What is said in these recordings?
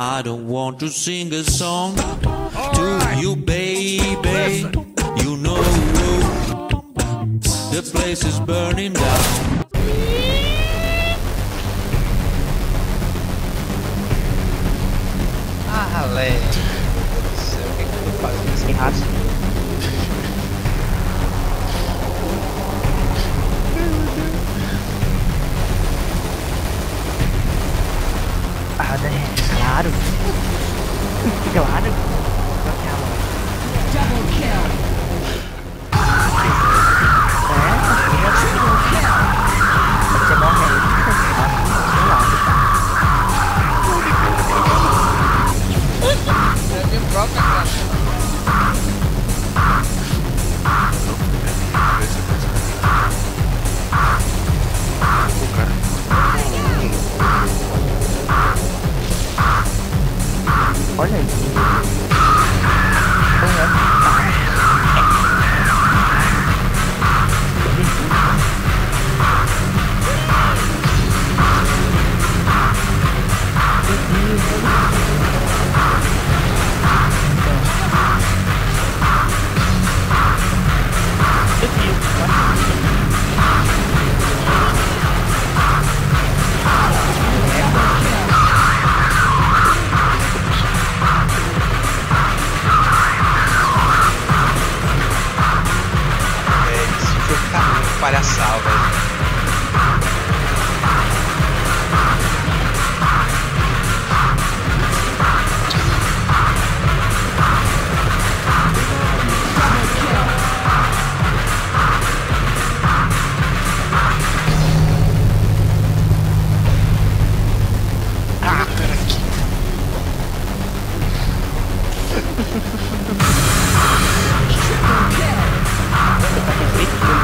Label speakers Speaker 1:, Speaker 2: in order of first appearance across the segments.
Speaker 1: I don't want to sing a song to you, baby. You know the place is burning down.
Speaker 2: Claro. Claro.
Speaker 3: Double kill.
Speaker 4: Ah! Fight!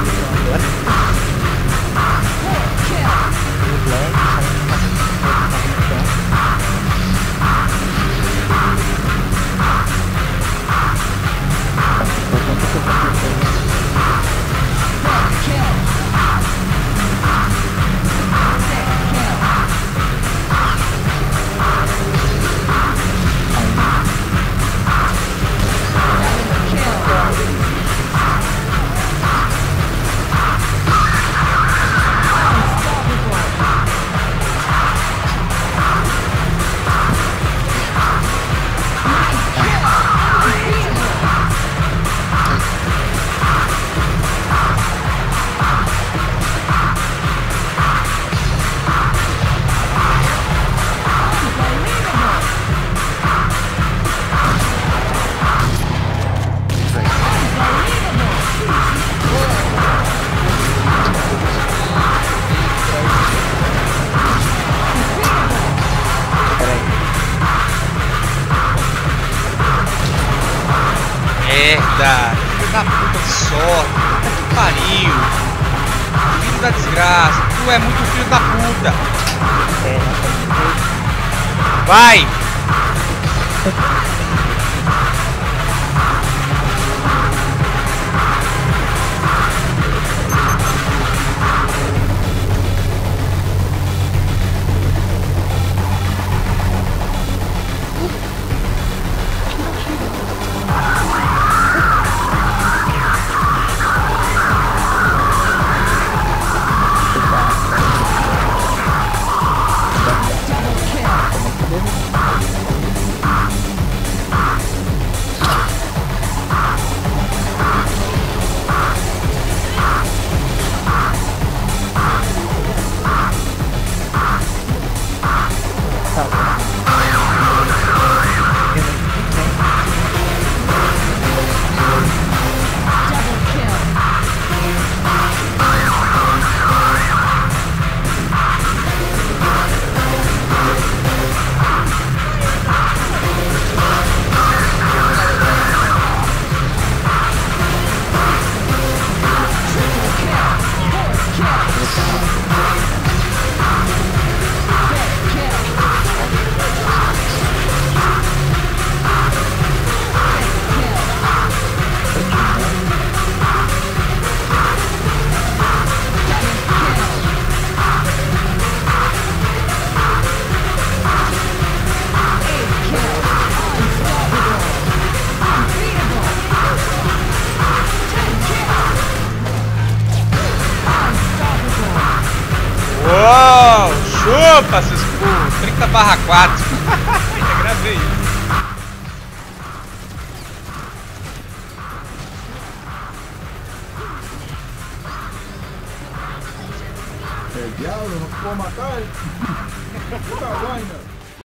Speaker 4: Merda! Filho da puta de sorte! Puta que pariu! Filho da desgraça! Tu é muito filho da puta! Vai!
Speaker 5: Uou, chupa, seus cu, 30 barra 4. Ainda gravei isso.
Speaker 6: Diabo, não vou matar ele. Tá ainda.